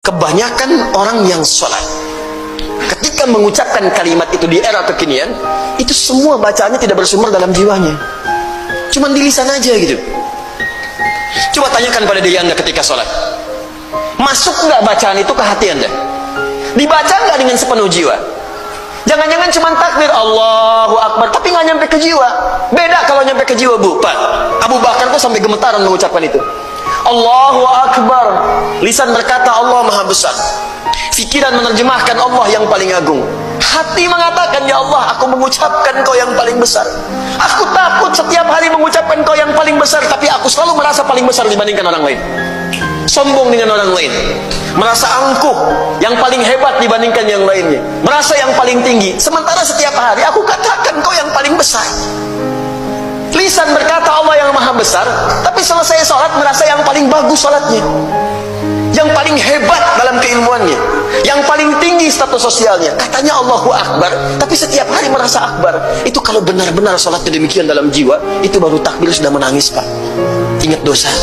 Kebanyakan orang yang sholat Ketika mengucapkan kalimat itu di era kekinian Itu semua bacaannya tidak bersumber dalam jiwanya. Cuman di lisan aja gitu. Coba tanyakan pada diri anda ketika sholat. Masuk nggak bacaan itu ke hati anda? Dibaca nggak dengan sepenuh jiwa? Jangan-jangan cuma takbir Allahu Akbar Tapi nggak nyampe ke jiwa. Beda kalau nyampe ke jiwa bu. Pak Abu Bakar tuh sampai gemetaran mengucapkan itu. Allahu Akbar Lisan berkata Allah Maha Besar. Fikiran menerjemahkan Allah yang paling agung. Hati mengatakan Ya Allah aku mengucapkan kau yang paling besar. Aku takut setiap hari mengucapkan kau yang paling besar Tapi aku selalu merasa paling besar dibandingkan orang lain. Sombong dengan orang lain. Merasa angkuh Yang paling hebat dibandingkan yang lainnya. Merasa yang paling tinggi. Sementara setiap hari aku katakan kau yang paling besar. Lisan berkata Allah yang maha besar, tapi selesai sholat merasa yang paling bagus sholatnya. Paling hebat dalam keilmuannya. Yang paling tinggi status sosialnya. Katanya Allahu Akbar, tapi setiap hari merasa Akbar. Itu kalau benar-benar sholatnya demikian dalam jiwa, itu baru takbir sudah menangis Pak. Ingat dosa.